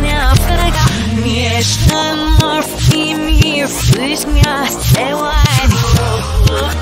never Yes, I'm morphine please me, stay wide.